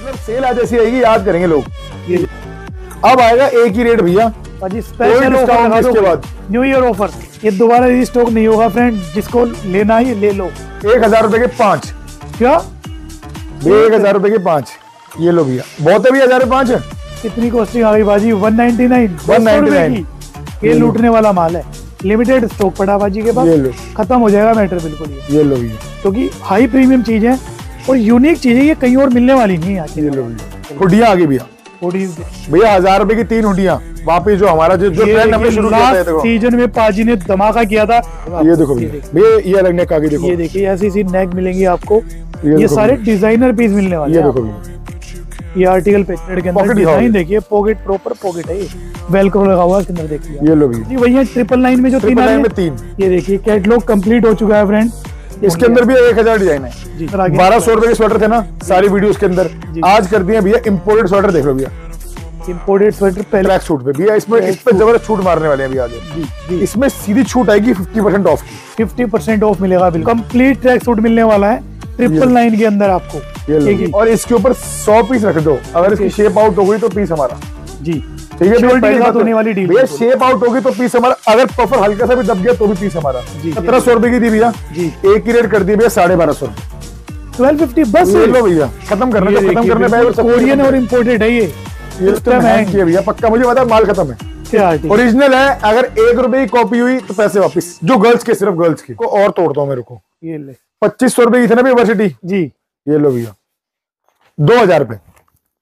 मतलब सेल आज ऐसी आएगी याद करेंगे लोग। अब आएगा एक ही रेट भैया। स्पेशल ऑफ़र इसके बाद। न्यू ईयर ऑफ़र ये दोबारा स्टॉक नहीं होगा फ्रेंड जिसको लेना ही ले लो। एक हज़ार रुपए के पाँच। क्या? एक हज़ार रुपए के पाँच। ये लो भैया। बहुत है भैया हज़ार पाँच। है कितनी कॉस्टिंग आ गई बाजी 199 199 की। ये लूटने वाला माल है। लिमिटेड स्टॉक पड़ा बाजी के पास। खत्म हो जाएगा मैटर बिल्कुल ये लो भैया। क्योंकि हाई प्रीमियम चीज़ है। और यूनिक चीज़ है ये कहीं और मिलने वाली नहीं है भैया हुडिया आ गई भैया। भैया हज़ार रुपए की तीन हुडिया वापिस जो हमारा जो जो ट्रेंड हमने शुरू किया था देखो। सीज़न में पाजी ने धमाका किया था। ये देखो भैया भैया ये अलग नेक आ गई देखो ये देखिए ऐसी सी नेक मिलेंगी आपको। ये ये सारे डिज़ाइनर पीस मिलने वाले ये देखो भैया। ये आर्टिकल पेटेड के अंदर डिज़ाइन देखिए पॉकेट प्रॉपर पॉकेट है ये। वेलक्रो लगा हुआ है इसके अंदर देखिए। ये लो भैया। जी है ट्रिपल नाइन में जो तीन में हैं। तीन। ये देखिए कैटलॉग कंप्लीट हो चुका है फ्रेंड इसके अंदर भी एक हज़ार डिज़ाइन है। बारह सौ रुपए के स्वेटर थे ना सारी वीडियो के अंदर। आज कर दिए भैया इम्पोर्टेड स्वेटर देख लो भैया। इंपोर्टेड स्वेटर पहले ट्रैक सूट पे। भैया इसमें इस पे ज़बरदस्त छूट मारने वाले हैं अभी आगे इसमें सीधी छूट आएगी फिफ्टी परसेंट ऑफ़ की। फिफ्टी परसेंट ऑफ़ मिलेगा बिल्कुल। कंप्लीट ट्रैक सूट मिलने वाला है। ट्रिपल नाइन के अंदर आपको। और इसके ऊपर सौ पीस रख दो। अगर इसकी शेप आउट हो गई तो पीस हमारा। जी। है तो- होने वाली भैया शेप आउट होगी तो पीस हमारा अगर पफर हल्का सा भी दब गया तो भी पीस हमारा। सत्रह सौ रुपए की थी भैया। एक ही रेट कर दी भैया साढ़े बारह सौ। ट्वेल्व फिफ्टी बस लो भैया खत्म करने का खत्म करने कोरियन और इम्पोर्टेड है ये। तो भैया पक्का मुझे पता है माल खत्म है। ओरिजिनल है अगर एक रुपए की कॉपी हुई तो पैसे वापस। जो गर्ल्स के सिर्फ़ गर्ल्स की। को और तोड़ता हूँ मेरे को। ये ले। पच्चीस सौ रुपए की थी ना यूनिवर्सिटी जी। ये लो भैया। दो हज़ार रुपए।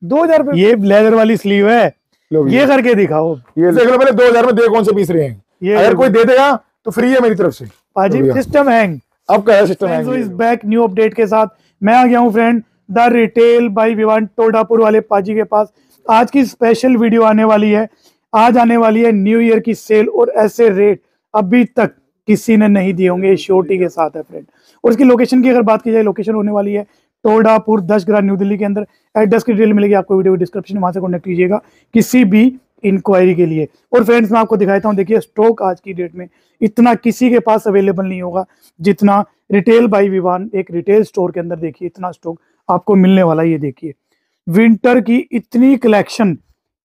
दो हज़ार रुपए। ये लेदर वाली स्लीव है। ये करके दिखाओ। ये देख लो पहले दो हज़ार में दे कौन से पीस रहे हैं? ये अगर कोई दे देगा तो फ्री है मेरी तरफ़ से। पाजी सिस्टम हैंग अब क्या है सिस्टम सो इस बैक न्यू अपडेट के साथ। मैं आ गया हूँ friend the retail by Vivaan Todapur वाले पाजी के पास। आज की स्पेशल वीडियो आने वाली है। आज आने वाली है न्यू ईयर की सेल और ऐसे रेट अभी तक किसी ने नहीं दिए होंगे श्योरिटी के साथ है फ्रेंड और इसकी लोकेशन की अगर बात की जाए लोकेशन होने वाली है। टोडापुर दस ग्राम न्यू दिल्ली के अंदर एड्रेस की डिटेल मिलेगी, आपको वीडियो डिस्क्रिप्शन वहाँ से कॉन्टेक्ट कीजिएगा किसी भी इंक्वायरी के लिए। और फ्रेंड्स मैं आपको दिखाता हूँ, देखिए स्टॉक आज की डेट में इतना किसी के पास अवेलेबल नहीं होगा जितना रिटेल बाई विवान एक रिटेल स्टोर के अंदर देखिए इतना स्टॉक आपको मिलने वाला ये देखिए। विंटर की इतनी कलेक्शन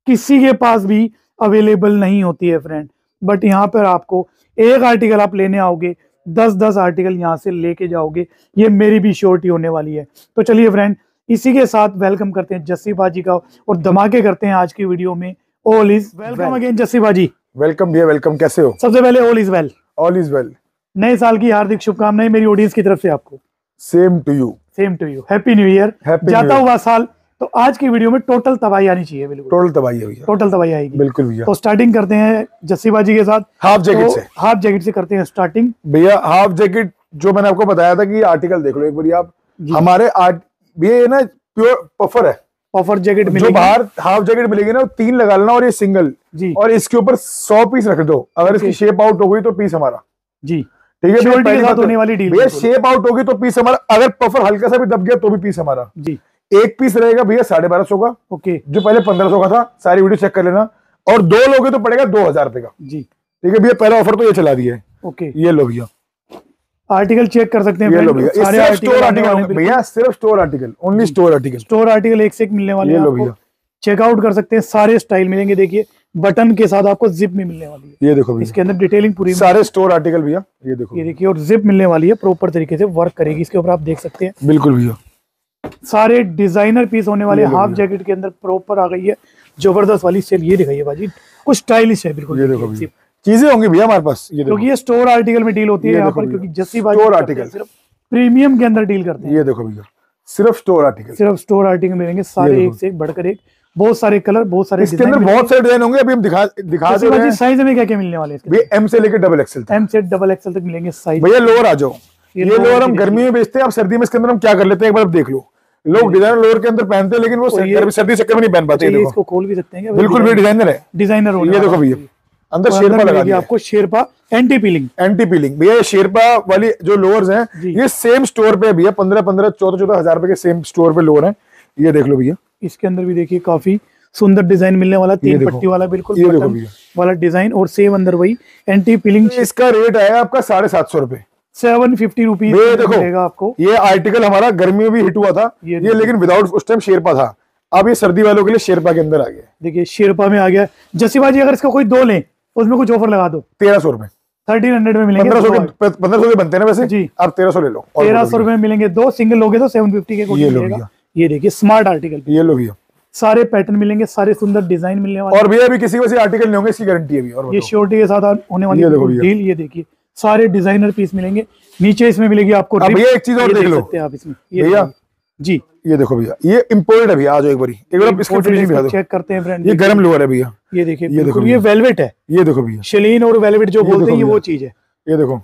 किसी के पास भी अवेलेबल नहीं होती है फ्रेंड बट यहाँ पर आपको एक आर्टिकल आप लेने आओगे दस दस आर्टिकल यहाँ से लेके जाओगे ये मेरी भी श्योरिटी होने वाली है। तो चलिए फ्रेंड इसी के साथ वेलकम करते हैं जस्सी बाजी का और धमाके करते हैं आज की वीडियो में। All is welcome again Jassi बाजी। वेलकम भैया वेलकम कैसे हो? सबसे पहले all is well all is well नए साल की हार्दिक शुभकामनाएँ मेरी ऑडियंस की तरफ़ से आपको। Same to you same to you happy new year जाता हुआ साल तो आज की वीडियो में टोटल तबाही आनी चाहिए बिल्कुल। टोटल तबाही है भैया। टोटल तबाही आएगी। बिल्कुल भैया। तो स्टार्टिंग करते हैं जस्सी बाजी के साथ। हाफ़ जैकेट तो से। तो हाफ़ जैकेट से करते हैं स्टार्टिंग भैया हाफ़ जैकेट जो मैंने आपको बताया था कि आर्टिकल देख लो एक बार आप। हमारे आर्ट भैया ये ना प्योर पफर है। ऑफ़र जैकेट जो बाहर हाफ़ जैकेट मिलेगी ना तीन लगा लेना और ये सिंगल जी। और इसके ऊपर सौ पीस रख दो। अगर इसकी शेप आउट हो गई तो पीस हमारा। जी। ठीक है भैया, तो-। शेप आउट होगी तो पीस हमारा। अगर पफर हल्का सा भी दब गया तो भी पीस हमारा। जी। एक पीस रहेगा भैया साढ़े बारह सौ का। ओके। जो पहले पंद्रह सौ का था सारी वीडियो चेक कर लेना। और दो लोगे तो पड़ेगा दो हज़ार रुपए का। जी। ठीक है भैया पहला ऑफ़र तो ये चला दिया है। ओके। ये लो भैया। आर्टिकल चेक कर सकते हैं ये लो भैया। सिर्फ़ स्टोर आर्टिकल भैया सिर्फ़ store article only store article store article एक से एक मिलने वाले ये हैं लो भैया। चेकआउट कर सकते हैं सारे स्टाइल मिलेंगे देखिए। बटन के साथ आपको जिप में मिलने वाली है। ये देखो भैया। इसके अंदर डिटेलिंग पूरी सारे स्टोर आर्टिकल भैया ये देखो ये देखिए और जिप मिलने वाली है प्रॉपर तरीके से वर्क करेगी। इसके ऊपर आप देख सकते हैं। बिल्कुल भैया। सारे डिज़ाइनर पीस होने वाले हाफ़ जैकेट के अंदर प्रॉपर आ गई है। ज़बरदस्त वाली सेल ये दिखाइए भाजी। कुछ स्टाइलिश है बिल्कुल। चीज़ें होंगी भैया हमारे पास ये क्योंकि ये स्टोर आर्टिकल में डील होती है यहाँ पर क्योंकि जस्सी बाजी Store करते सिर्फ़ प्रीमियम के अंदर डील करते हैं। ये देखो भैया सिर्फ़ स्टोर आर्टिकल सिर्फ़ स्टोर आर्टिकल मिलेंगे सारे एक से एक बढ़कर एक। बहुत सारे कलर बहुत सारे इसके अंदर बहुत सारे डिज़ाइन होंगे अभी हम दिखा दिखा दे रहे हैं। साइज़ में क्या क्या मिलने वाले हैं एम से लेकर डबल एक्सएल तक। एम सेट डबल एक्सएल तक मिलेंगे साइज़ भैया लोअर आ जाओ। ये लोअर हम गर्मी में बेचते हैं अब सर्दी में इसके अंदर हम क्या कर लेते हैं एक बार देख लो। लोग डिज़ाइनर लोअर के अंदर पहनते हैं लेकिन वो गर्मी सर्दी चक्कर में नहीं पहन पाते देखो। इसको खोल भी सकते हैं बिल्कुल भी डिज़ाइनर है। डिज़ाइनर ये देखो भैया अंदर और शेरपा लगा दिया। आपको sherpa anti peeling anti peeling भैया शेरपा वाली जो लोअर्स हैं ये सेम स्टोर पे भैया पंद्रह पंद्रह चौदह चौदह हज़ार रुपए के सेम स्टोर पे लोअर हैं। ये देख लो भैया। इसके अंदर भी देखिए काफ़ी सुंदर डिज़ाइन मिलने वाला तीन पट्टी वाला बिल्कुल ये देखो भैया। वाला डिज़ाइन और सेम अंदर वही एंटी पीलिंग इसका रेट आया आपका साढ़े सात सौ रुपए। सेवन फिफ्टी रुपीज़ देखो। मिलेगा आपको। ये आर्टिकल हमारा गर्मी में भी हिट हुआ था। ये ये, लेकिन विदाउट उस टाइम शेरपा था। अब ये सर्दी वालों के लिए शेरपा के अंदर आ गया। देखिए शेरपा में आ गया। जसीबा जी अगर इसका कोई दो ले उसमें कुछ ऑफ़र लगा दो। तेरह सौ रुपए। थर्टीन हंड्रेड में मिलेंगे। पंद्रह सौ के पंद्रह सौ के बनते हैं ना वैसे? जी। आप तेरह सौ ले लो। तेरह सौ रुपए मिलेंगे दो। सिंगल लोगे तो सेवन फिफ्टी के ये ये देखिए स्मार्ट आर्टिकल ये लो भैया। सारे पैटर्न मिलेंगे सारे सुंदर डिज़ाइन मिलने वाले। और भैया अभी किसी वैसे आर्टिकल नहीं होंगे इसकी गारंटी है भी और ये श्योरिटी के साथ होने वाली ये डील ये देखिए सारे डिज़ाइनर पीस मिलेंगे। नीचे इसमें मिलेगी आपको। भैया एक चीज़ और देख लो। आप इसमें। भैया। जी। ये देखो भैया ये इम्पोर्टेड है भैया आ जाओ एक बारी। एक बार इसकी फिनिशिंग चेक करते हैं फ्रेंड ये गर्म लोअर है भैया। ये देखिए ये देखो ये वेलवेट है। ये देखो भैया। शलीन और वेलवेट जो बोलते हैं ये वो चीज़ है। ये देखो।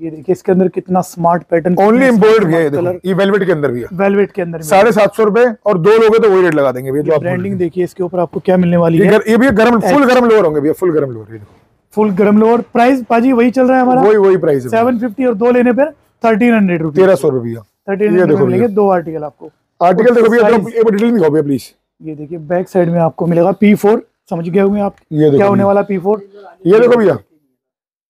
ये देखिए इसके अंदर कितना स्मार्ट पैटर्न ओनली इम्पोर्टेड भैया ये देखो ये वेलवेट के अंदर भैया। वेलवेट के अंदर साढ़े सात सौ रुपए और दो लोगे तो वही रेट लगा देंगे भैया ब्रांडिंग देखिए इसके ऊपर आपको क्या मिलने वाली है। ये भैया गर्म फुल गर्म लोअर होंगे भैया फुल गर्म लोअर ये देखो। फुल गर्म लोअर प्राइस पाजी वही चल रहा है हमारा। वही वही प्राइस सेवन फिफ्टी और दो लेने पर थर्टीन हंड्रेड रुपीज़ तेरह सौ रुपया। थर्टीन हंड्रेड दो आर्टिकल आपको। आर्टिकल देखो डिटेल दिखाओ भैया प्लीज़ ये देखिए बैक साइड में आपको मिलेगा पी फोर समझ गए होंगे आप? ये क्या होने वाला पी फोर ये देखो भैया।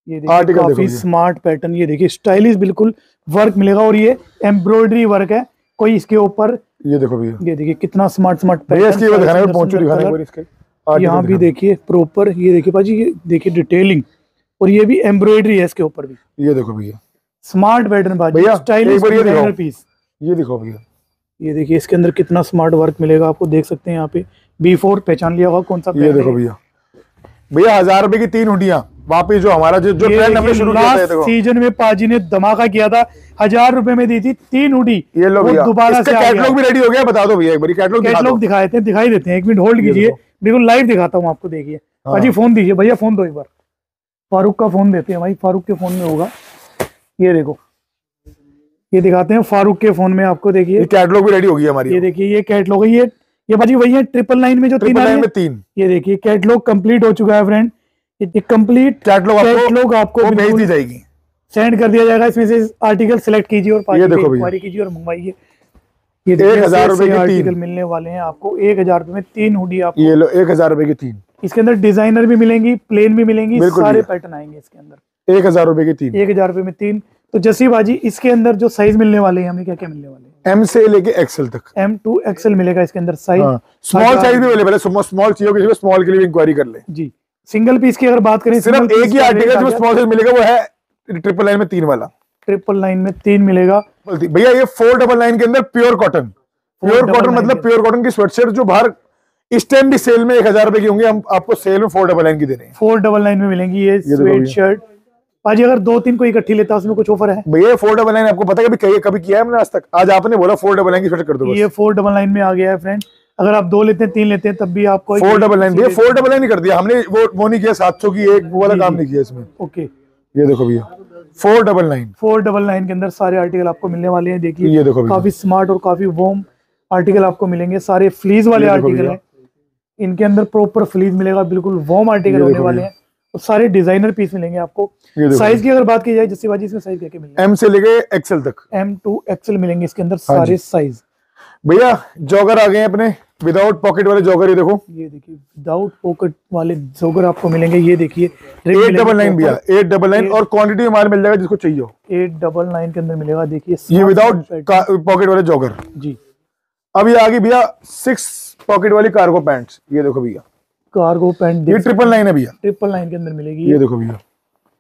ये देखिए काफ़ी स्मार्ट पैटर्न ये देखिए स्टाइलिश बिल्कुल वर्क मिलेगा और ये एम्ब्रॉयडरी वर्क है। कोई इसके ऊपर ये देखो भैया। ये देखिए कितना स्मार्ट स्मार्ट भैया यहाँ भी। देखिए प्रॉपर ये देखिए पाजी ये देखिए डिटेलिंग और ये भी एम्ब्रॉयडरी है इसके ऊपर भी। ये देखो भैया। स्मार्ट पैटर्न स्टाइलिश दिखाओ। पीस ये दिखाओ भैया। ये देखिए इसके अंदर कितना स्मार्ट वर्क मिलेगा आपको देख सकते हैं यहाँ पे। बी फोर पहचान लिया होगा कौन सा ये देखो भैया। भैया हज़ार रुपए की तीन हुडियाँ वापिस जो हमारा जो जो ट्रेंड हमने शुरू किया था देखो। सीज़न में पाजी ने धमाका किया था हज़ार रुपए में दी थी तीन हुडी। ये लो भैया। दोबारा से कैटलॉग भी रेडी हो गया बता दो भैया एक बार कैटलॉग दिखा कैटलॉग दिखाए थे दिखाई देते हैं। एक मिनट होल्ड कीजिए। देखो। बिल्कुल लाइव दिखाता हूँ आपको देखिए। हाँ। पाजी फ़ोन दीजिए। भैया फ़ोन दो एक बार। फारूक का फ़ोन देते हैं भाई। फारूक के फ़ोन में होगा। ये देखो। ये दिखाते हैं फारूक के फ़ोन में आपको देखिए। ये कैटलॉग भी रेडी हो गया हमारी। ये देखिए ये कैटलॉग है। ये ये भाजी वही है ट्रिपल नाइन में जो तीन नाइन में तीन। ये देखिए कैटलॉग कंप्लीट हो चुका है फ्रेंड ये कंप्लीट कैटलॉग आपको कैटलॉग आपको भेज दी जाएगी। सेंड कर दिया जाएगा। इसमें से आर्टिकल सेलेक्ट कीजिए और पार्टी कीजिए और मंगवाइए। ये एक हज़ार रुपए की आर्टिकल मिलने वाले हैं आपको। एक हज़ार रुपए में तीन हुडी आपको। ये लो एक हज़ार रुपए की तीन। इसके अंदर डिज़ाइनर भी मिलेंगी प्लेन भी मिलेंगी सारे पैटर्न आएँगे इसके अंदर। एक हज़ार रुपए की तीन। एक हज़ार रुपए में तीन। तो जसी बाजी इसके अंदर जो साइज़ मिलने वाले हैं हमें क्या क्या मिलने वाले हैं? एम से लेके एक्सएल तक। एम टू एक्सएल मिलेगा इसके अंदर साइज़ स्मॉल साइज़ भी अवेलेबल है स्मॉल चाहिए किसी को स्मॉल के लिए इंक्वायरी कर ले। जी। सिंगल पीस की अगर बात करें सिर्फ़ एक ही आर्टिकल जो स्मॉल साइज़ मिलेगा वो है ट्रिपल नाइन में तीन वाला। ट्रिपल नाइन में तीन मिलेगा। भैया ये फोर डबल नाइन के अंदर प्योर कॉटन प्योर कॉटन मतलब प्योर कॉटन की स्वेटशर्ट जो बाहर इस टाइम भी सेल में एक हज़ार रुपए की होंगे हम आपको सेल में फोर डबल नाइन की दे रहे हैं। फोर डबल नाइन में मिलेंगी ये देखो स्वेट शर्ट पाजी अगर दो तीन को इकट्ठी लेता उसमें कुछ ऑफ़र है? भैया फोर डबल नाइन आपको पता है कभी किया है आज तक? आज आपने बोला फोर डबल नाइन की स्वेटर कर दो ये फोर डबल नाइन में आ गया है फ्रेंड अगर आप दो लेते हैं तीन लेते हैं तब भी आपको फोर डबल नाइन भैया फोर डबल नाइन कर दिया। हमने वो वो नहीं किया सात सौ की एक वो वाला काम नहीं किया इसमें। ओके। ये देखो भैया। Four double nine. Four double nine के अंदर सारे आर्टिकल आपको मिलने वाले हैं देखिए। ये देखो काफ़ी स्मार्ट और काफ़ी वॉर्म आर्टिकल आपको मिलेंगे। सारे फ्लीज वाले आर्टिकल। हैं। इनके अंदर प्रॉपर फ्लीज मिलेगा बिल्कुल वॉर्म आर्टिकल होने वाले। हैं। और सारे डिज़ाइनर पीस मिलेंगे आपको। साइज़ की अगर बात की जाए जैसे बाजी इसमें साइज़ क्या क्या मिलेंगे? एम से लेके एक्सएल तक। एम टू एक्सएल मिलेंगे इसके अंदर हाँ सारे साइज़ भैया जॉगर आ गए अपने विदाउट पॉकेट वाले जॉगर ये देखो। ये देखिए विदाउट पॉकेट वाले जोगर आपको मिलेंगे ये देखिए एट डबल नाइन भैया एट डबल नाइन और क्वांटिटी में माल जाएगा जिसको चाहिए हो। एट डबल नाइन के अंदर मिलेगा देखिए ये विदाउट पॉकेट वाले जॉगर जी। अब ये आ गई भैया सिक्स पॉकेट वाली कार्गो पैंट ये देखो भैया। कार्गो पैंट ये ट्रिपल नाइन है। भैया। ट्रिपल नाइन के अंदर मिलेगी। ये देखो भैया।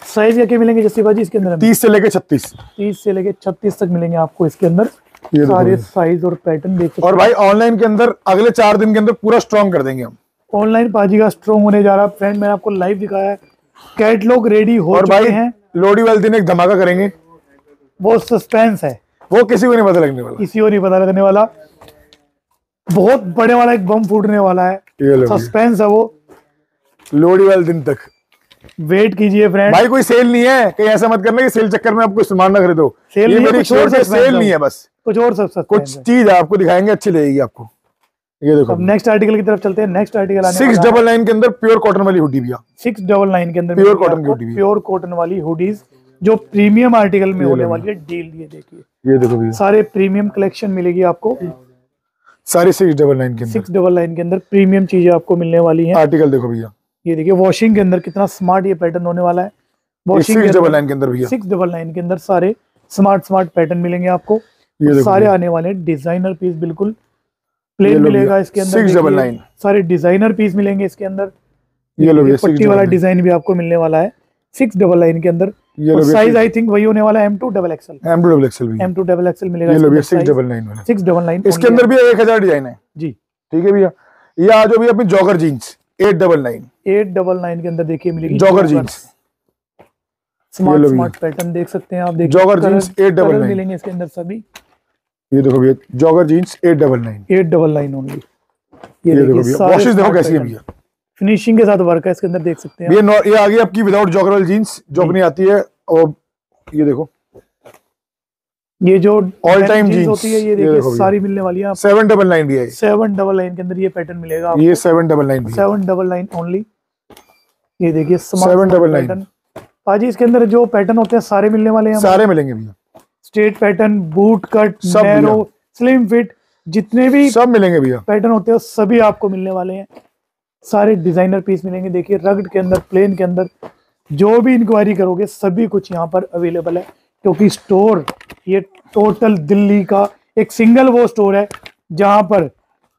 साइज़ क्या मिलेंगे जैसे बाजी इसके अंदर तीस से लेके छत्तीस। तीस से लेके छत्तीस तक मिलेंगे आपको इसके अंदर। ये सारे साइज़ और पैटर्न देख और भाई ऑनलाइन के अंदर अगले चार दिन के अंदर पूरा स्ट्रॉन्ग कर देंगे हम। ऑनलाइन पाजी का स्ट्रॉन्ग होने जा रहा है। फ्रेंड मैंने आपको लाइव दिखाया है। कैटलॉग रेडी हो और भाई हैं। लोडी वाले दिन एक धमाका करेंगे। वो सस्पेंस है। वो किसी को नहीं पता लगने वाला। किसी को नहीं पता लगने वाला। बहुत बड़े वाला एक बम फूटने वाला है। सस्पेंस है वो। लोडी वाले दिन तक। वेट कीजिए फ्रेंड भाई कोई सेल नहीं है। कहीं ऐसा मत करना कि सेल चक्कर में आपको सामान ना खरीदो। सेल ये नहीं है, मेरी शोर से सेल नहीं है बस। कुछ और सब कुछ चीज़ आपको दिखाएँगे अच्छी लगेगी आपको। ये देखो। अब नेक्स्ट आर्टिकल की तरफ़ चलते हैं। नेक्स्ट आर्टिकल आने सिक्स डबल नाइन के अंदर प्योर कॉटन वाली हुडी भैया सिक्स डबल नाइन के अंदर प्योर कॉटन की hoodie भी है। प्योर कॉटन वाली हुडीज जो प्रीमियम आर्टिकल में होने वाली है। डील ये देखिए। ये देखो भैया। सारे प्रीमियम कलेक्शन मिलेगी आपको। सारे सिक्स डबल नाइन के सिक्स डबल नाइन के अंदर प्रीमियम चीज़ें आपको मिलने वाली है। आर्टिकल देखो भैया। ये देखिए वॉशिंग के अंदर कितना स्मार्ट ये पैटर्न होने वाला है। वॉशिंग सिक्स डबल नाइन के अंदर भैया। सिक्स डबल नाइन के अंदर सारे स्मार्ट स्मार्ट पैटर्न मिलेंगे आपको। ये सारे आने वाले डिज़ाइनर पीस बिल्कुल प्लेन मिलेगा इसके अंदर। 699 देखिए, सारे डिज़ाइनर पीस मिलेंगे इसके अंदर। ये लो पट्टी वाला डिज़ाइन भी आपको मिलने वाला है। सिक्स डबल नाइन के अंदर। साइज़ आई थिंक वही होने वाला है M to double XL M to double XL भी एम टू डबल एक्सएल मिलेगा ये लो भैया सिक्स डबल नाइन वाला। सिक्स डबल नाइन इसके अंदर भी एक हज़ार डिज़ाइन है। जी। ठीक है भैया। ये आ जाओ भैया अपनी jogger jeans eight double nine. Eight double nine के अंदर देखिए मिलेगी jogger jeans smart smart pattern देख सकते हैं आप देखिए jogger jeans eight double nine मिलेंगे इसके अंदर सभी। ये देखो भैया jogger jeans eight double nine eight double nine only ये देखो भैया वॉशेस देखो कैसी है भैया। फिनिशिंग के साथ वर्क है इसके अंदर देख सकते हैं ये ये आ गई आपकी विदाउट जॉगर वाली जीन्स जो अपनी आती है और ये देखो। ये जो ऑल टाइम jeans, होती है ये देखिए सारी मिलने वाली है सेवन डबल नाइन भी है सेवन डबल नाइन के अंदर ये पैटर्न मिलेगा ये seven double nine seven double nine only ये देखिए double nine. पैटर्न पाजी इसके अंदर जो पैटर्न होते हैं सारे मिलने वाले हैं सारे मिलेंगे भैया। Straight pattern boot cut narrow slim fit जितने भी सब मिलेंगे भैया। पैटर्न होते हैं सभी आपको मिलने वाले हैं। सारे डिज़ाइनर पीस मिलेंगे। देखिए रगड के अंदर प्लेन के अंदर जो भी इंक्वायरी करोगे सभी कुछ यहाँ पर अवेलेबल है। क्योंकि स्टोर ये टोटल दिल्ली का एक सिंगल वो स्टोर है जहाँ पर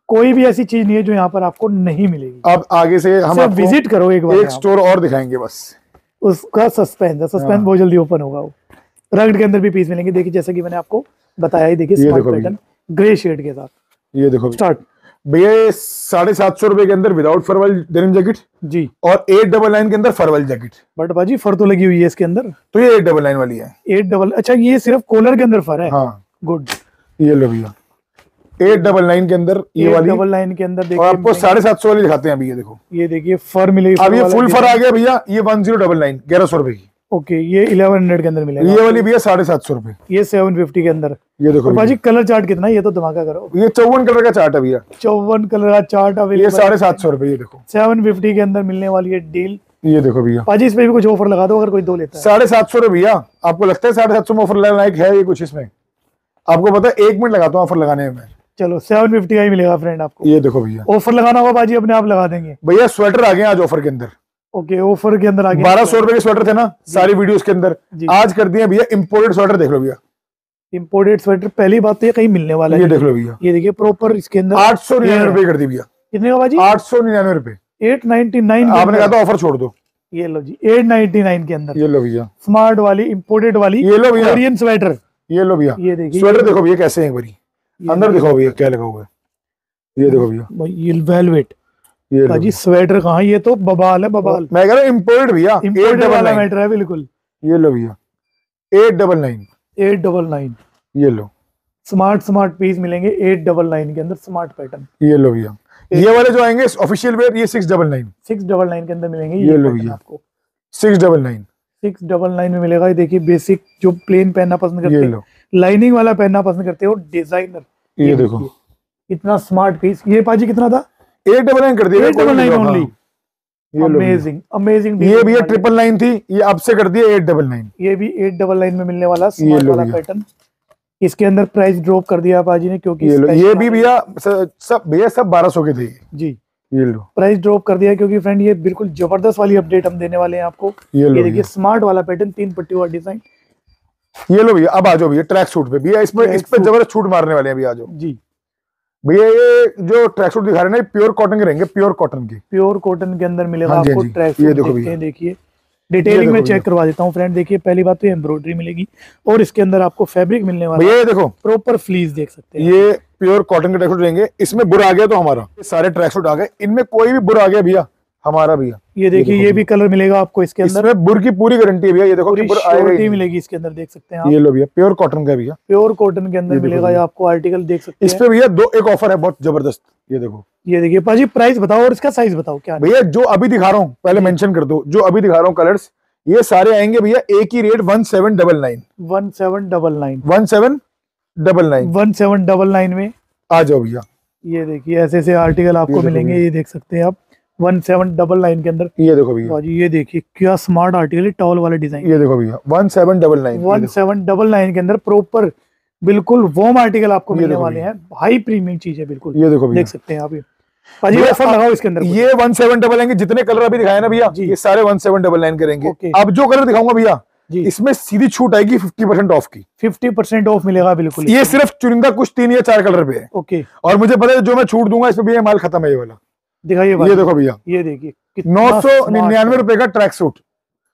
कोई भी ऐसी चीज़ नहीं है जो यहाँ पर आपको नहीं मिलेगी। अब आगे से हम आपको विज़िट करो एक बार एक स्टोर और दिखाएँगे बस। उसका सस्पेंस है। सस्पेंस हाँ। बहुत जल्दी ओपन होगा वो। रगड के अंदर भी पीस मिलेंगे। देखिए जैसे कि मैंने आपको बताया ही देखिए स्मार्ट पैटर्न ग्रे शेड के साथ। ये देखो। स्टार्ट भैया ये साढ़े सात सौ रुपए के अंदर विदाउट फरवल डेनिम जैकेट जी। और एट डबल नाइन के अंदर फरवल जैकेट बट बाजी फर तो लगी हुई है इसके अंदर। तो ये एट डबल नाइन वाली है। एट डबल अच्छा ये सिर्फ़ कॉलर के अंदर फर है? हाँ। गुड ये लो भैया। एट डबल नाइन के अंदर ये वाली। डबल लाइन के अंदर और देखिए आपको साढ़े सात सौ वाली दिखाते हैं अभी ये देखो। ये देखिए फर मिलेगी अब ये फुल फर आ गया भैया ये वन ज़ीरो डबल नाइन ग्यारह सौ रुपए की। ओके ये इलेवन हंड्रेड के अंदर मिलेगा। ये वाली भैया साढ़े सात सौ रुपए। ये सेवन फिफ्टी के अंदर। ये देखो भाजी कलर चार्ट कितना है? ये तो धमाका करो। ये चौवन कलर का चार्ट है भैया। चौवन कलर का चार्ट ये साढ़े सात सौ रुपए ये देखो। सेवन फिफ्टी के अंदर मिलने वाली है डील ये देखो भैया। बाजी इसमें भी कुछ ऑफ़र लगा दो अगर कोई दो लेता है। साढ़े सात सौ रुपए भैया। आपको लगता है साढ़े सात सौ में ऑफ़र लायक है ये कुछ इसमें? आपको पता है एक मिनट लगाता हूँ ऑफ़र लगाने में चलो सेवन फिफ्टी का ही मिलेगा फ्रेंड आपको। ये देखो भैया। ऑफ़र लगाना होगा बाजी अपने आप लगा देंगे। भैया स्वेटर आ गए आज ऑफ़र के अंदर। ओके ऑफ़र के अंदर आ गया बारह सौ रुपए के स्वेटर थे ना सारी वीडियोस के अंदर। आज कर दिए भैया इम्पोर्टेड स्वेटर देख लो भैया। इम्पोर्टेड स्वेटर पहली बात तो ये कहीं मिलने वाला ये है। देख लो भैया। ये देखिए प्रॉपर इसके अंदर आठ सौ निन्यानवे रुपए कर दी भैया। कितने का बाजी आठ सौ निन्यानवे रुपए। एट नाइनटी नाइन आपने कहा था ऑफ़र छोड़ दो। ये लो जी एट नाइनटी नाइन के अंदर। ये लो भैया। स्मार्ट वाली इम्पोर्टेड वाली ये लो भैया। कोरियन स्वेटर ये लो भैया। ये देखिए स्वेटर देखो भैया कैसे है एक बारी। अंदर दिखाओ भैया क्या लगा हुआ है। ये देखो भैया। ये वेलवेट ये बाजी स्वेटर कहाँ ये तो बबाल है बबाल। मैं कह रहा हूँ इम्पोर्टेड भैया इम्पोर्टेड वाला मैटर है बिल्कुल। ये लो भैया। Eight double nine eight double nine. ये लो। स्मार्ट स्मार्ट पीस मिलेंगे एट डबल नाइन के अंदर स्मार्ट पैटर्न। ये लो भैया। ये वाले जो आएँगे ऑफिशियल वेयर ये six double nine. Six double nine के अंदर मिलेंगे ये ये लो भैया। आपको। Six double nine. Six double nine में मिलेगा। ये देखिए बेसिक जो प्लेन पहनना पसंद करते हैं। लाइनिंग वाला पहनना पसंद करते हो डिज़ाइनर ये देखो। इतना स्मार्ट पीस ये पाजी कितना था? एट डबल नाइन कर दिया। Eight double nine only. Amazing amazing ये भैया ट्रिपल नाइन थी ये अब से कर दिया एट डबल नाइन ये भी एट डबल नाइन में मिलने वाला ये वाला भैया। पैटर्न इसके अंदर प्राइस ड्रॉप कर दिया पाजी ने क्योंकि ये ये भी भैया सब भैया सब बारह सौ के थे। जी। ये लो। प्राइस ड्रॉप कर दिया क्योंकि फ्रेंड ये बिल्कुल ज़बरदस्त वाली अपडेट हम देने वाले हैं आपको। ये ये देखिए स्मार्ट वाला पैटर्न तीन पट्टी वाला डिज़ाइन ये लो भैया अब आ जाओ भैया ट्रैक सूट पे। भैया इसमें इस पे ज़बरदस्त छूट मारने वाले हैं अभी आ जाओ। जी। भैया ये जो ट्रैक सूट दिखा रहे हैं ना प्योर कॉटन के रहेंगे प्योर कॉटन के। प्योर कॉटन के अंदर मिलेगा हाँ आपको हाँ ट्रैक सूट देखते हैं देखिए। डिटेलिंग में चेक करवा देता हूँ फ्रेंड देखिए पहली बात तो ये एम्ब्रॉयडरी मिलेगी और इसके अंदर आपको फैब्रिक मिलने वाला है। ये देखो। प्रॉपर फ्लीज देख सकते हैं। ये प्योर कॉटन के ट्रैक सूट रहेंगे इसमें बुरा आ गया तो हमारा। सारे ट्रैक सूट आ गए इनमें कोई भी बुरा आ गया भैया। हमारा भैया ये देखिए देखो ये भी कलर मिलेगा आपको इसके अंदर। इसमें बुर की पूरी गारंटी है भैया ये देखो पूरी मिलेगी इसके अंदर देख सकते हैं आप। ये लो भैया प्योर कॉटन का भैया प्योर कॉटन के अंदर मिलेगा ये आपको आर्टिकल देख सकते हैं। इस पे भैया दो एक ऑफ़र है बहुत ज़बरदस्त। ये देखो। ये देखिए पाजी प्राइस बताओ और इसका साइज़ बताओ क्या भैया जो अभी दिखा रहा हूँ पहले मेंशन कर दो जो अभी दिखा रहा हूँ कलर्स ये सारे आएँगे भैया एक ही rate one seven double nine one seven double nine one seven double nine one seven double nine में। आ जाओ भैया। ये देखिए ऐसे ऐसे आर्टिकल आपको मिलेंगे ये देख सकते हैं आप। वन सेवन डबल नाइन के अंदर। ये देखो भैया। ये देखिए क्या स्मार्ट आर्टिकल है टॉल वाला डिज़ाइन ये देखो भैया one seven double nine one seven double nine के अंदर प्रॉपर बिल्कुल वॉम आर्टिकल आपको मिलने वाले हैं। हाई प्रीमियम चीज़ है बिल्कुल। ये देखो देख सकते हैं आप ये। लगाओ इसके अंदर ये वन सेवन डबल नाइन जितने कलर अभी दिखाए ना भैया ये सारे वन सेवन डबल नाइन करेंगे। अब जो कलर दिखाऊँगा भैया इसमें सीधी छूट आएगी फिफ्टी परसेंट ऑफ़ की। फिफ्टी परसेंट ऑफ़ मिलेगा बिल्कुल। ये सिर्फ़ चुनिंदा कुछ तीन या चार कलर पे है। ओके। और मुझे पता है जो मैं छूट दूँगा इसमें भी माल खत्म है ये वाला। दिखाइए ये देखो भैया। ये देखिए नौ सौ निन्यानवे रुपए का ट्रैक सूट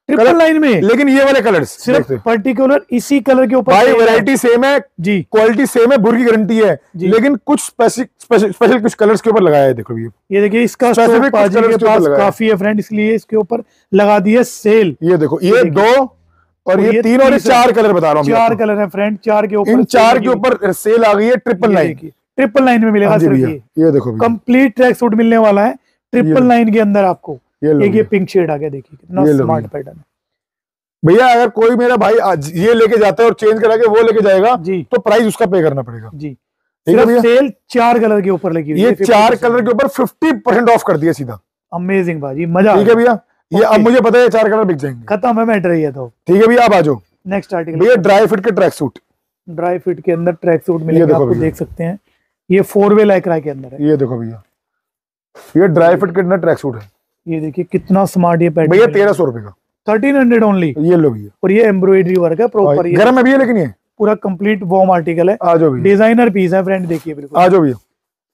ट्रिपल लाइन में। लेकिन ये वाले कलर्स सिर्फ़ पर्टिकुलर इसी कलर के ऊपर भाई वैरायटी सेम है जी। क्वालिटी सेम है बुर की गारंटी है लेकिन कुछ स्पेशल कुछ कलर्स के ऊपर लगाया है देखो भैया। ये देखिए इसका के के। काफ़ी है फ्रेंड इसलिए इसके ऊपर लगा दी है सेल ये देखो ये दो और ये ये तीन और ये चार कलर बता रहा हूँ चार कलर है फ्रेंड चार के ऊपर इन चार के ऊपर सेल आ गई है ट्रिपल लाइन देखिए। ट्रिपल लाइन में मिलेगा हाँ जी सिर्फ़ ये। ये देखो कंप्लीट ट्रैक सूट मिलने वाला है। ट्रिपल लो। लाइन के अंदर आपको। ये ये पिंक शेड आ गया देखिए कितना स्मार्ट। पैटर्न भैया। अगर कोई मेरा भाई आज ये लेके जाता है और चेंज करा के वो लेके जाएगा जी। तो प्राइस उसका पे करना पड़ेगा। जी। सिर्फ़ सेल चार कलर के ऊपर लगी हुई ये चार कलर के ऊपर फिफ्टी परसेंट ऑफ़ कर दिया सीधा। अमेजिंग बाजी मज़ा ठीक है भैया? ये अब मुझे पता है चार कलर बिक जाएँगे। खत्म है मैटर ये तो ठीक है भैया आप आ जाओ। नेक्स्ट आर्टिकल भैया ड्राई फिट के ट्रैक सूट ड्राई फिट के अंदर ट्रैक सूट मिलेगा आपको देख सकते हैं। ये फोर वे लाइक्रा के अंदर है। ये देखो भैया ये ड्राई फिट के अंदर ट्रैक सूट है। ये देखिए कितना स्मार्ट ये पैटर्न भैया तेरह सौ रुपए का। थर्टीन हंड्रेड ओनली ये लो भैया। और ये एम्ब्रॉयडरी वर्क है प्रॉपर ये। गर्म है भैया लेकिन ये। पूरा कंप्लीट वॉर्म आर्टिकल है। आ जाओ भैया। डिज़ाइनर पीस है फ्रेंड देखिए बिल्कुल। आ जाओ भैया।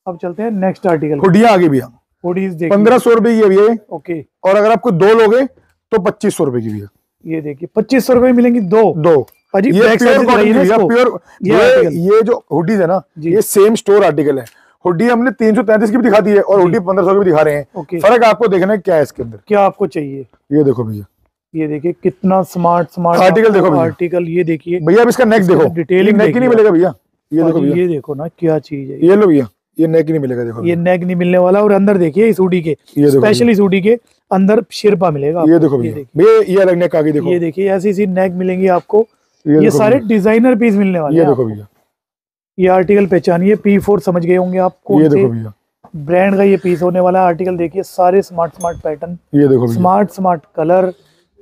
अब चलते हैं नेक्स्ट आर्टिकल हुडिया आगे भैया। हुडीज देखिए। पंद्रह सौ रुपए की है भैया ओके और अगर आपको दो लोगे तो पच्चीस सौ रुपए की भैया। ये देखिए पच्चीस सौ रुपए मिलेंगी दो। दो। ये प्योर जो हुडीज है ना ये सेम स्टोर आर्टिकल है। हुडी हमने तीन सौ तैंतीस की भी दिखा दी है और। हुडी पंद्रह सौ की भी दिखा रहे हैं। फ़र्क आपको देखना है क्या है इसके अंदर। क्या आपको चाहिए? ये देखो भैया। ये देखिए कितना स्मार्ट स्मार्ट Article देखो आर्टिकल ये देखिए। भैया अब इसका नेक देखो। detailing नेक नहीं मिलेगा भैया। ये देखो ये देखो ना क्या चीज़ है ये। लो भैया। ये नेक ही नहीं मिलेगा देखो ये नेक नहीं मिलने वाला और अंदर देखिए इस हुडी के। स्पेशल इस हुडी के अंदर शिरपा मिलेगा ये देखो भैया। ये अलग नेक आ गई देखो। ये देखिए ऐसी सी नेक मिलेंगी आपको। ये ये सारे डिज़ाइनर पीस मिलने वाले ये देखो भैया। ये आर्टिकल पहचानिए पी फोर समझ गए होंगे आप ये देखो भैया। ब्रांड का ये पीस होने वाला आर्टिकल देखिए सारे स्मार्ट स्मार्ट पैटर्न ये देखो स्मार्ट स्मार्ट कलर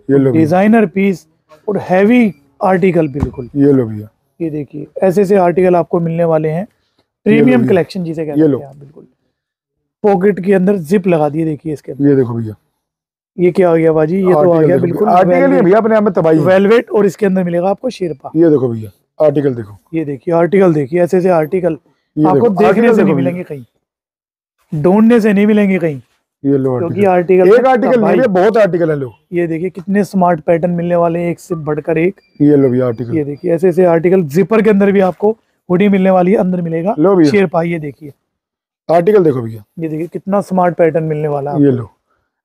ये लो डिज़ाइनर पीस और हैवी आर्टिकल बिल्कुल। ये लो भैया। ये देखिए ऐसे ऐसे आर्टिकल आपको मिलने वाले हैं। प्रीमियम कलेक्शन जिसे कहते हैं बिल्कुल। पॉकेट के अंदर जिप लगा दिए देखिए इसके ये देखो भैया। ये क्या हो गया बाजी? ये तो आ गया बिल्कुल आर्टिकल ही भैया अपने आप में तबाही वेलवेट और इसके अंदर मिलेगा आपको शेरपा। ये देखो भैया आर्टिकल देखो। ये देखिए आर्टिकल देखिए ऐसे ऐसे आर्टिकल आपको देखने से नहीं मिलेंगे कहीं। ढूँढने से नहीं मिलेंगे कहीं। ये लो क्योंकि आर्टिकल एक आर्टिकल नहीं बहुत आर्टिकल है लो। ये देखिए कितने स्मार्ट पैटर्न मिलने वाले हैं एक से बढ़कर एक। ये लो भैया आर्टिकल ये देखिए ऐसे ऐसे आर्टिकल जिपर के अंदर भी आपको हुडी मिलने वाली है अंदर मिलेगा। लो शेरपा ये देखिए। आर्टिकल देखो भैया। ये देखिए कितना स्मार्ट पैटर्न मिलने वाला है ये लो।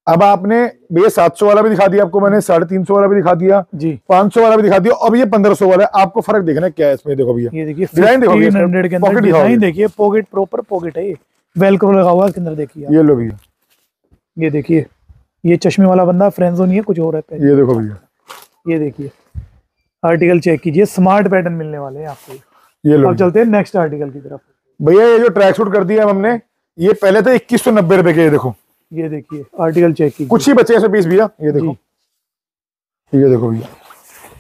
अब आपने भैया सात सौ वाला भी दिखा दिया आपको मैंने साढ़े तीन सौ वाला भी दिखा दिया जी। पाँच सौ वाला भी दिखा दिया अब ये पंद्रह सौ वाला है आपको फ़र्क देखना क्या है इसमें देखो भैया। ये देखिए Design देखो भैया, हंड्रेड के अंदर डिज़ाइन देखिए पॉकेट प्रॉपर पॉकेट है ये। वेलक्रो लगा हुआ है इसके अंदर देखिए ये लो भैया। ये देखिए ये चश्मे वाला बंदा फ्रेंड्सो नहीं है कुछ और है ये देखो भैया। ये देखिए आर्टिकल चेक कीजिए स्मार्ट पैटर्न मिलने वाले हैं आपको। ये लो अब चलते हैं नेक्स्ट आर्टिकल की तरफ़। भैया ये जो ट्रैक सूट कर दिया हमने ये पहले थे इक्कीस सौ नब्बे रुपए के ये देखो। ये देखिए आर्टिकल चेक की कुछ ही बचे पीस भैया ये देखो। ये देखो भैया।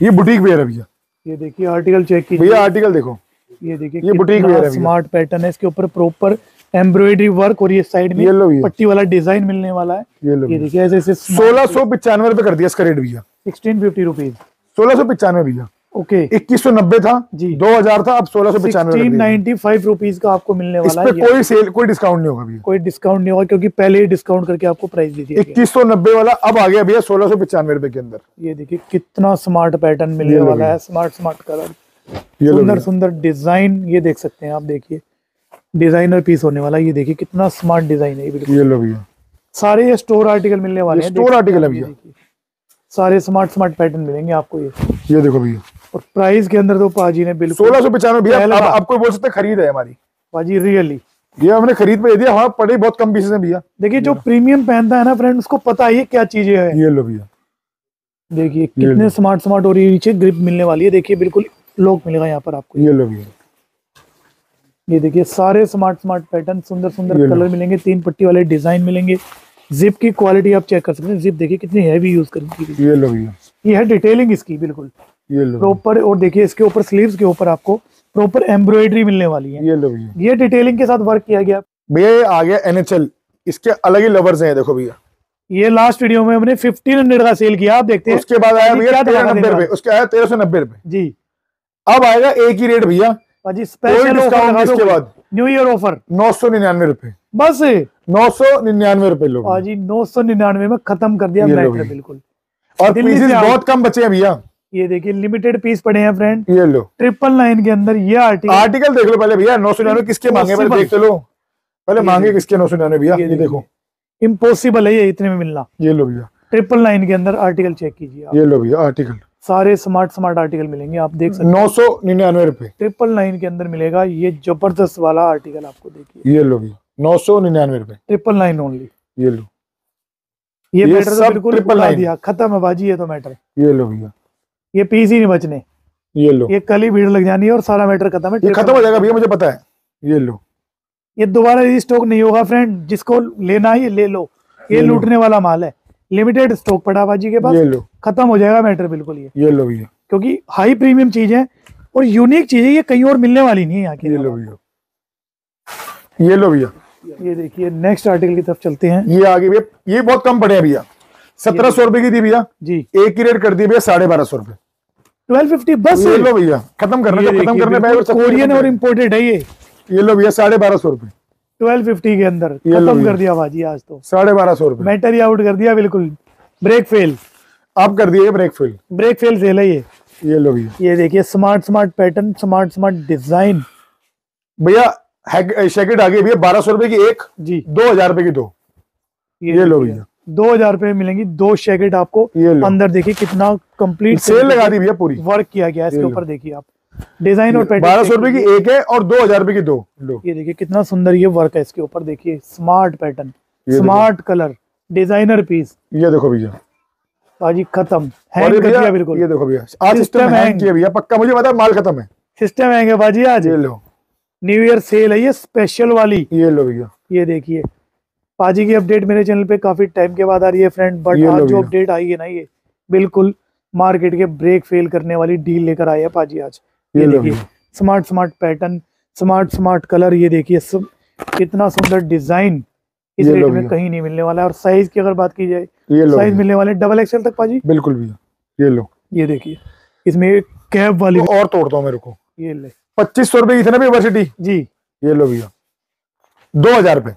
ये बुटीक वेयर है भैया। ये देखिए आर्टिकल चेक की भैया आर्टिकल देखो। ये देखिए ये बुटीक wear है स्मार्ट पैटर्न है इसके ऊपर प्रॉपर एम्ब्रॉयडरी वर्क और ये साइड में ये पट्टी वाला डिज़ाइन मिलने वाला है। ये लो ये देखिए ऐसे ऐसे सोलह सौ पिचानवे रुपए कर दिया इसका रेट भैया। सिक्सटीन फिफ्टी रुपीज़ सोलह सौ पिचानवे भैया। ओके इक्कीस सौ नब्बे था जी। दो हज़ार था अब सोलह सौ पचानवे नाइनटी फाइव रुपीज़ का आपको मिलने इस वाला पे है कोई सेल कोई डिस्काउंट नहीं होगा भैया। कोई डिस्काउंट नहीं होगा क्योंकि पहले ही डिस्काउंट करके आपको प्राइस दे दिया इक्कीस सौ नब्बे वाला अब आ गया भैया सोलह सौ पचानवे रुपए के अंदर। ये देखिए कितना स्मार्ट पैटर्न मिलने वाला है स्मार्ट स्मार्ट कलर सुंदर सुंदर डिज़ाइन ये देख सकते हैं आप देखिए। डिज़ाइनर पीस होने वाला ये देखिए कितना स्मार्ट डिज़ाइन है ये लो भैया। सारे ये स्टोर आर्टिकल मिलने वाले हैं सकते article है भैया। सारे स्मार्ट स्मार्ट पैटर्न मिलेंगे आपको ये। ये देखो भैया। और प्राइस के अंदर तो पाजी ने बिल्कुल सोलह सौ पचानवे भैया। आपको बोल सकते खरीद है हमारी। पाजी रियली ये हमने खरीद पे दिया हाँ पड़े बहुत कम पीसेस हैं भैया। देखिए जो प्रीमियम पहनता है ना फ्रेंड उसको पता है क्या चीज़ें है। ये लो भैया। देखिए कितने स्मार्ट स्मार्ट और ये नीचे ग्रिप मिलने वाली है। देखिए बिल्कुल लॉक मिलेगा यहाँ पर आपको। ये लो भैया। ये देखिए सारे स्मार्ट स्मार्ट पैटर्न सुंदर सुंदर कलर मिलेंगे तीन पट्टी वाले डिज़ाइन मिलेंगे। जिप की क्वालिटी आप चेक कर सकते हैं। जिप देखिए कितनी हैवी यूज़ करेंगे ये लो भैया। ये है डिटेलिंग इसकी बिल्कुल। ये लो प्रॉपर और देखिए इसके ऊपर स्लीव्स के ऊपर आपको प्रॉपर एम्ब्रॉयडरी मिलने वाली है। ये लो भैया। ये डिटेलिंग के साथ वर्क किया गया। भैया ये आ गया एनएचएल इसके अलग ही लवर्स हैं देखो भैया। ये लास्ट वीडियो में हमने फिफ्टीन हंड्रेड का सेल किया आप देखते हैं। उसके बाद आया भैया तेरह नब्बे रुपए। उसके आया तेरह सौ नब्बे रुपए। जी। अब आएगा एक ही रेट भैया। स्पेशल इसके बाद। न्यू ईयर ऑफ़र नौ सौ निन्यानवे रुपए। बस। नौ सौ निन्यानवे रुपए लोग। नौ सौ निन्यानवे में खत्म कर दिया। बिल्कुल। और पीसेस बहुत कम बचे हैं भैया। ये देखिए लिमिटेड पीस पड़े हैं फ्रेंड ये लो। ट्रिपल नाइन के अंदर ये आर्टिकल आर्टिकल देख लो पहले भैया नौ सौ निन्यानवे किसके मांगे पहले देख तो लो। पहले मांगे किसके नौ सौ निन्यानवे भैया? ये देखो। इम्पॉसिबल है ये इतने में मिलना। ये लो भैया। ट्रिपल नाइन के अंदर आर्टिकल चेक कीजिए ये लो भैया आर्टिकल सारे स्मार्ट स्मार्ट आर्टिकल मिलेंगे आप देख सकते नौ सौ निन्यानवे रुपए। ट्रिपल नाइन के अंदर मिलेगा ये ज़बरदस्त वाला आर्टिकल आपको देखिए। ये लो भैया नौ सौ निन्यानवे रुपए। ट्रिपल नाइन ओनली ये लो। ये ये मैटर तो बिल्कुल खत्म है बाजी ये तो मैटर ये लो भैया। ये पीस ही नहीं बचने। ये लो। ये कल ही भीड़ लग जानी है और सारा मैटर खत्म है। ये खत्म हो जाएगा भैया मुझे पता है। ये लो। ये दोबारा स्टॉक नहीं होगा फ्रेंड जिसको लेना है ये ले लो। ये ये लूटने वाला माल है। लिमिटेड स्टॉक पड़ा बाजी के पास खत्म हो जाएगा मैटर बिल्कुल ये। ये लो भैया। क्योंकि हाई प्रीमियम चीज़ है और यूनिक चीज़ है ये कहीं और मिलने वाली नहीं है यहाँ ये लो भैया। ये लो भैया। ये देखिए नेक्स्ट आर्टिकल की तरफ़ चलते हैं। ये आगे भैया ये बहुत कम पड़े हैं भैया। सत्रह सौ रुपए की थी भैया। जी। एक ही रेट कर दी भैया साढ़े बारह सौ रुपए। ट्वेल्व फिफ्टी बस ये लो भैया खत्म करना ये खत्म करने कोरियन और। इम्पोर्टेड है ये। ये लो भैया साढ़े बारह सौ रुपए। ट्वेल्व फिफ्टी के अंदर खत्म कर दिया बाजी आज तो। साढ़े बारह सौ रुपए। मैटर आउट कर दिया बिल्कुल। ब्रेक फेल आप कर दिए brake fail brake fail sale है ये। ये लो भैया। ये देखिए smart smart pattern smart smart design भैया शैकेट आ गई भैया बारह सौ रुपए की एक जी। दो हज़ार रुपए की दो। ये लो भैया। दो हज़ार रुपए में मिलेंगी। दो शैकेट आपको अंदर देखिए कितना कंप्लीट सेल लगा दी भैया पूरी। वर्क किया गया है। इसके ऊपर देखिए आप। डिज़ाइन और पैटर्न बारह सौ रुपए की एक है और दो हज़ार रुपए की दो। ये देखिए कितना सुंदर ये वर्क है इसके ऊपर। देखिए smart pattern smart colour designer piece ये देखो भैया। बाजी खत्म। और हैंग कर दिया बिल्कुल। ये देखो भैया। आज सिस्टम हैंग किया भैया पक्का मुझे पता है माल खत्म है। सिस्टम है बाजी आज। ये लो। न्यू ईयर सेल है ये स्पेशल वाली। ये लो भैया। ये देखिए पाजी की अपडेट मेरे चैनल पे काफ़ी टाइम के बाद आ रही है फ्रेंड बट आज जो अपडेट आई है ना ये बिल्कुल मार्केट के ब्रेक फेल करने वाली डील लेकर आए हैं पाजी आज। ये देखिए smart smart pattern smart smart colour ये देखिए सब कितना सुंदर डिज़ाइन इस रेट में कहीं नहीं मिलने वाला है। और साइज़ की अगर बात की जाए साइज़ मिलने वाले डबल एक्सएल तक पाजी? बिल्कुल भैया ये लो। ये देखिए इसमें कैप वाली तो और तोड़ता हूँ मेरे को। ये ले। पच्चीस सौ रुपए की थी ना यूनिवर्सिटी जी। ये लो भैया। दो हज़ार रुपए।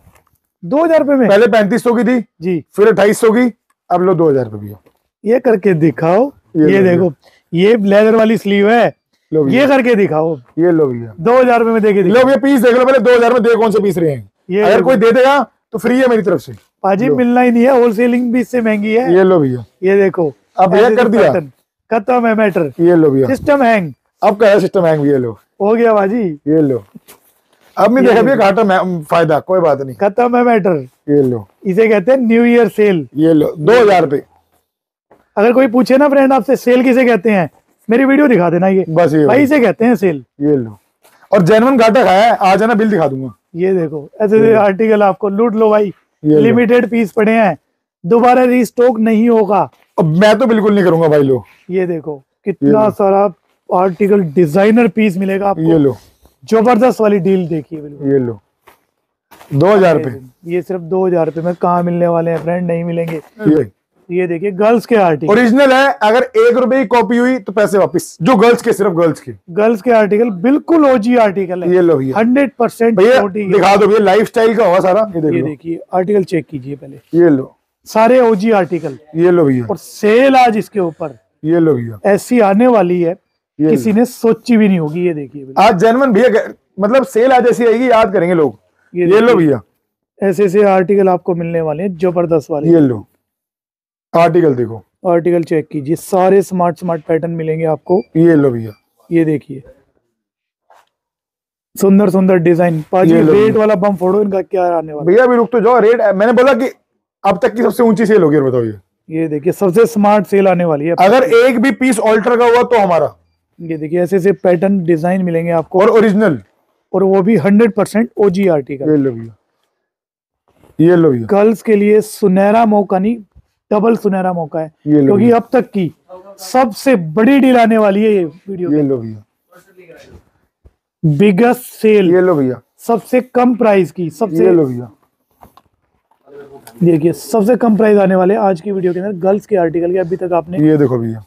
दो हज़ार रुपए में? पहले पैंतीस सौ की थी जी। फिर अट्ठाईस सौ की अब लो दो हज़ार रुपए ये करके दिखाओ ये ये देखो ये लेदर वाली स्लीव है लो ये करके दिखाओ। ये लो भैया। दो हज़ार रुपए में देके लो भैया पीस देख लो पहले दो हज़ार में दे कौन से पीस रहे हैं? ये अगर कोई दे देगा तो फ्री है मेरी तरफ़ से। पाजी मिलना ही नहीं है होलसेलिंग भी इससे महँगी है। ये लो भैया। ये देखो। अब ऐसे कर दिया। खत्म है मैटर ये लो भैया। सिस्टम हैंग अब का है सिस्टम हैंग ये लो। हो गया बाजी ये लो। अब नहीं देखा। भैया घाटा मैं- फ़ायदा कोई बात नहीं। खत्म है मैटर ये लो। इसे कहते हैं न्यू ईयर सेल ये लो दो हज़ार रुपए अगर कोई पूछे ना फ्रेंड आपसे सेल किसे कहते हैं? मेरी वीडियो दिखा देना ये। बस ये भाई इसे कहते हैं सेल ये लो। और जेनवन घाटा खाया है आ जाना बिल दिखा दूँगा। ये देखो ऐसे आर्टिकल आपको लूट लो भाई। लिमिटेड पीस पड़े हैं। दोबारा रीस्टॉक नहीं होगा। अब मैं तो बिल्कुल नहीं करूँगा भाई लो। ये देखो ये कितना लो। सारा आर्टिकल डिज़ाइनर पीस मिलेगा आपको। ये लो। ज़बरदस्त वाली डील देखिए बिल्कुल। ये लो। दो हज़ार रुपए ये सिर्फ़ दो हज़ार रुपए में कहा मिलने वाले हैं फ्रेंड नहीं मिलेंगे। ये। ये देखिए गर्ल्स के आर्टिकल ओरिजिनल है अगर एक रुपए की कॉपी हुई तो पैसे वापस। जो गर्ल्स के सिर्फ़ गर्ल्स के। गर्ल्स के आर्टिकल बिल्कुल ओजी आर्टिकल है। ये लो भैया हंड्रेड परसेंट दिखा दो भैया लाइफ स्टाइल का होगा सारा। ये ये देखिए आर्टिकल चेक कीजिए पहले। ये लो। सारे ओजी आर्टिकल ये लो भैया। और सेल आज इसके ऊपर। ये लो भैया। ऐसी आने वाली है ये किसी ने सोची भी नहीं होगी ये देखिए आज जेनवन भैया मतलब सेल आज ऐसी आएगी याद करेंगे लोग। ये ये लो भैया। ऐसे ऐसे आर्टिकल आपको मिलने वाले हैं ज़बरदस्त वाले। ये लो। आर्टिकल देखो। आर्टिकल चेक कीजिए सारे स्मार्ट स्मार्ट पैटर्न मिलेंगे आपको। ये लो भैया। ये देखिए। सुंदर सुंदर डिज़ाइन पाजी रेट वाला बम फोड़ो इनका क्या आने वाला भैया अभी रुक तो जाओ रेट मैंने बोला कि अब तक की सबसे ऊँची सेल होगी बताओ ये। ये देखिए सबसे स्मार्ट सेल आने वाली है। अगर एक भी पीस ऑल्टर का हुआ तो हमारा। ये देखिए ऐसे ऐसे पैटर्न डिज़ाइन मिलेंगे आपको। और ओरिजिनल और वो भी हंड्रेड परसेंट ओजी आर्टिकल ये लो भैया। ये लो भैया। गर्ल्स के लिए सुनहरा मौका नहीं डबल सुनहरा मौका है। क्योंकि अब तक की सबसे बड़ी डील आने वाली है ये वीडियो ये लो भैया। बिगेस्ट सेल ये लो भैया। सबसे कम प्राइस की सबसे ये लो भैया। देखिए सबसे कम प्राइस आने वाले आज की वीडियो के अंदर गर्ल्स के आर्टिकल के अभी तक आपने ये देखो भैया।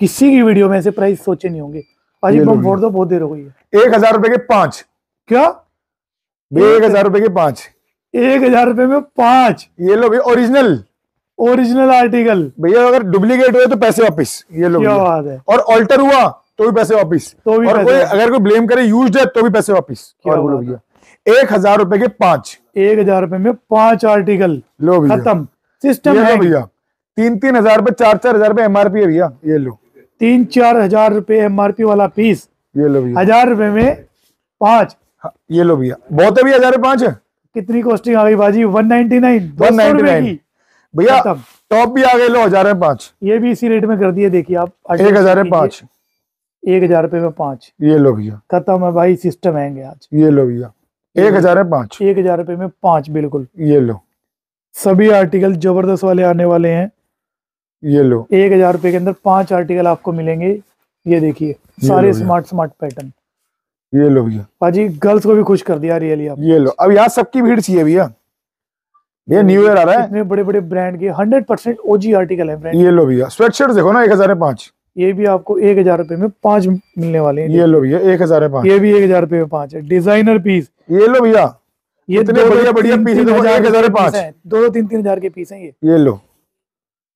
किसी की वीडियो में ऐसे प्राइस सोचे नहीं होंगे। भाजी बम फोड़ दो बहुत देर हो गई है। एक हज़ार रुपए के पाँच। क्या? एक हज़ार रुपए के पाँच। एक हज़ार रुपए में पाँच। ये लो भैया ओरिजिनल ओरिजिनल आर्टिकल भैया अगर डुप्लीकेट हुए तो पैसे वापस। ये लो क्या बात है। और ऑल्टर हुआ तो भी पैसे वापस। तो भी और पैसे कोई अगर कोई ब्लेम करे यूज़ है तो भी पैसे वापस। और बोलो भैया। एक हज़ार रुपए के पाँच। एक हज़ार रुपए में पाँच आर्टिकल लो भैया। खत्म। सिस्टम है भैया। तीन तीन हज़ार रुपए चार चार हज़ार रुपए एमआरपी है भैया। ये लो। तीन चार हज़ार रुपए एमआरपी वाला पीस ये लो भैया। हज़ार रुपए में पाँच। हाँ, ये लो भैया। बहुत है भैया हज़ार पाँच? कितनी कॉस्टिंग आ गई बाजी? वन नाइनटी नाइन 199 की। भैया टॉप भी आ गए लो हज़ार पाँच। ये भी इसी रेट में कर दिए देखिए आप। एक हज़ार पाँच। एक हज़ार रुपए में पाँच। ये लो भैया। खत्म है भाई सिस्टम हैंगे आज। ये लो भैया। एक हज़ार है पाँच। एक हज़ार रुपए में पाँच बिल्कुल। ये लो। सभी आर्टिकल ज़बरदस्त वाले आने वाले हैं। ये लो। एक हज़ार रुपए के अंदर पाँच आर्टिकल आपको मिलेंगे। ये देखिए सारे। स्मार्ट स्मार्ट पैटर्न ये लो भैया। बाजी गर्ल्स को भी खुश कर दिया रियली आप ये लो। अब यहाँ सबकी भीड़ चाहिए भैया। ये न्यू ईयर आ रहा है। इतने बड़े बड़े ब्रांड के हंड्रेड परसेंट ओजी आर्टिकल है ब्रांड ये लो भैया। स्वेट शर्ट देखो ना एक हज़ार पाँच। ये भी आपको एक हज़ार रुपए में पाँच मिलने वाले हैं। ये लो भैया एक हज़ार पाँच। ये भी एक हज़ार रुपए में पाँच है। डिज़ाइनर पीस ये लो भैया। ये इतने बढ़िया- बढ़िया पीस एक हज़ार है पाँच। दो दो तीन तीन हज़ार के पीस है ये। ये लो।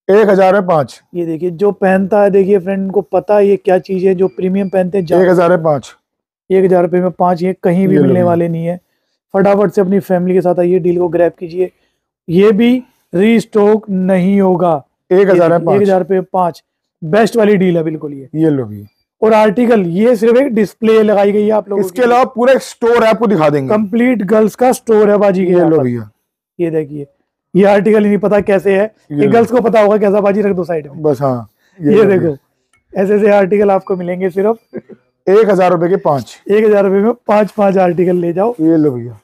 एक हज़ार है पाँच। ये देखिए जो पहनता है देखिए फ्रेंड को पता है ये क्या चीज़ है जो प्रीमियम पहनते हैं एक हज़ार है पाँच। एक हज़ार रुपए में पाँच ये कहीं भी मिलने वाले नहीं है। फटाफट से अपनी फैमिली के साथ आइए डील को ग्रैब कीजिए। ये भी रीस्टॉक नहीं होगा। एक हज़ार है एक हज़ार रुपए में पाँच। बेस्ट वाली डील है बिल्कुल ये। ये लो भैया और आर्टिकल ये सिर्फ़ एक डिस्प्ले लगाई गई है आप लोग इसके अलावा पूरा स्टोर है आपको दिखा देंगे। कंप्लीट गर्ल्स का स्टोर है बाजी के ये लो भैया। ये देखिए ये आर्टिकल ही नहीं पता कैसे है। ये ये गर्ल्स को पता होगा कैसा बाजी रख दो साइड में। बस हाँ ये लो देखो। ऐसे ऐसे आर्टिकल आपको मिलेंगे सिर्फ़। एक हज़ार रुपए के पाँच। एक हज़ार रुपए में पाँच पाँच आर्टिकल ले जाओ। ये लो भैया।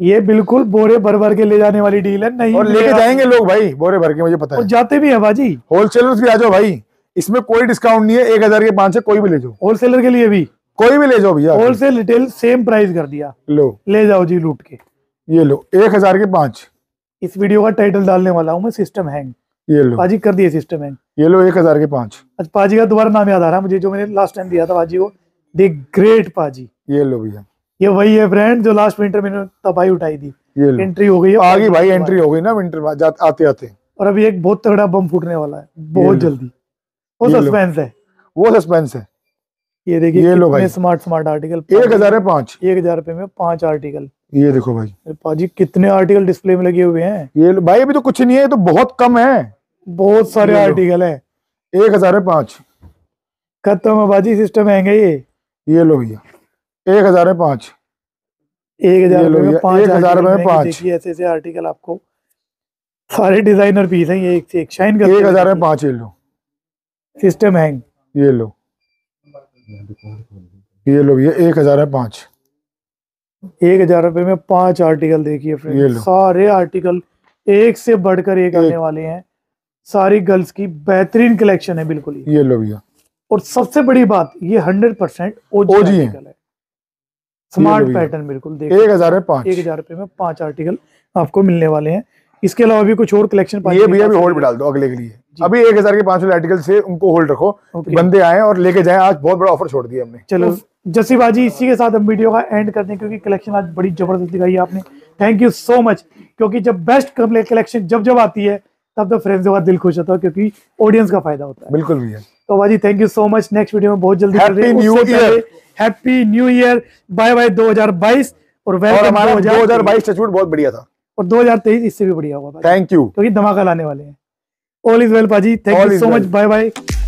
ये बिल्कुल बोरे भर भर के ले जाने वाली डील है नहीं और लेके। जाएँगे लोग भाई बोरे भर के मुझे पता है। जाते भी है बाजी होलसेलर्स भी आ जाओ भाई। इसमें कोई डिस्काउंट नहीं है एक हज़ार के पाँच है कोई भी ले जाओ। होलसेलर के लिए भी। कोई भी ले जाओ भैया। होलसेल रिटेल सेम प्राइस कर दिया। लो। ले जाओ जी लूट के। ये लो एक हज़ार के पाँच। इस वीडियो का टाइटल डालने वाला हूँ मैं सिस्टम हैंग ये लो। पाजी कर दिए सिस्टम हैंग ये लो एक हज़ार के पाँच। आज पाजी का दोबारा नाम याद आ रहा है मुझे जो मैंने लास्ट टाइम दिया था पाजी को द ग्रेट पाजी। ये लो भैया। ये वही है फ्रेंड जो लास्ट विंटर मैंने तबाही उठाई थी। ये एंट्री हो गई है आ गई भाई एंट्री हो गई ना विंटर आते आते। और अभी एक बहुत तगड़ा बम फूटने वाला है बहुत जल्दी। वो सस्पेंस है। वो सस्पेंस है। ये देखिए ये लो भाई। स्मार्ट स्मार्ट आर्टिकल एक हज़ार है पाँच। एक हज़ार रुपए में पाँच आर्टिकल ये देखो भाई। पाजी कितने आर्टिकल डिस्प्ले में लगे हुए हैं? ये भाई अभी तो कुछ नहीं है ये तो बहुत कम है। बहुत सारे आर्टिकल है। एक हज़ार है पाँच। खत्म है बाजी सिस्टम हैंगे ये ये लो भैया। एक हज़ार है पाँच। एक हज़ार में एक हज़ार में पाँच। ऐसे ऐसे आर्टिकल आपको। सारे डिज़ाइनर पीस हैं ये एक से एक शाइन करते एक हज़ार है देखिए। पाँच ये लो। सिस्टम हैंग ये लो। ये लो भैया एक हज़ार है पाँच। एक हज़ार रुपए में पाँच आर्टिकल देखिए फ्रेंड सारे आर्टिकल एक से बढ़कर एक आने वाले हैं। सारी गर्ल्स की बेहतरीन कलेक्शन है बिल्कुल ये लो भैया। और सबसे बड़ी बात ये हंड्रेड परसेंट ओजी है। आर्टिकल है। स्मार्ट पैटर्न बिल्कुल देखिए एक हज़ार पाँच। एक हज़ार रुपए में पाँच आर्टिकल आपको मिलने वाले हैं। इसके अलावा भी कुछ और कलेक्शन ये भैया भी होल्ड डाल दो अगले के लिए। अभी एक हज़ार के पाँच सौ आर्टिकल से उनको होल्ड रखो बंदे आए और लेके जाए आज बहुत बड़ा ऑफ़र छोड़ दिया हमने। चलो जसी बाजी इसी के साथ हम वीडियो का एंड करते हैं क्योंकि कलेक्शन आज बड़ी ज़बरदस्त दिखाई है आपने। थैंक यू सो मच क्योंकि जब बेस्ट कलेक्शन जब जब आती है तब तो फ्रेंड्स का दिल खुश होता है क्योंकि ऑडियंस का फ़ायदा होता है। बिल्कुल भैया। तो बाजी thank you so much next video में बहुत जल्दी New Year! Happy new year bye bye 2022 और वेलकम हमारा 2023 दो हज़ार बाईस टचवुड बहुत बढ़िया था। और 2023 इससे भी बढ़िया होगा थैंक यू क्योंकि धमाका लाने वाले हैं। All is well, Paji. Thank you so much. Bye bye.